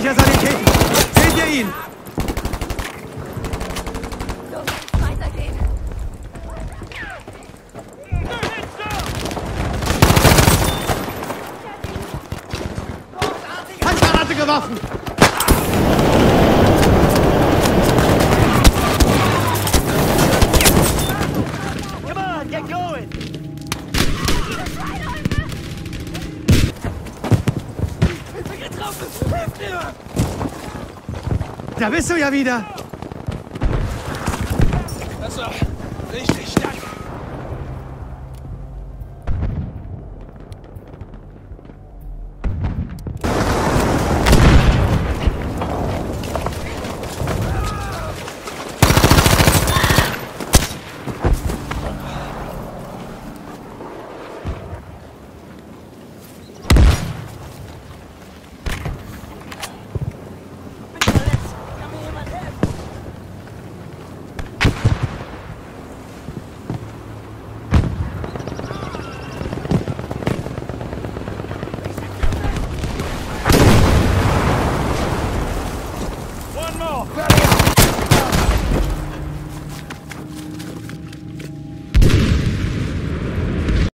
feindlicher Sanitäter. Seht ihr ihn? Handgranate gewaffen! Da bist du ja wieder! Das war richtig One more! Ready up!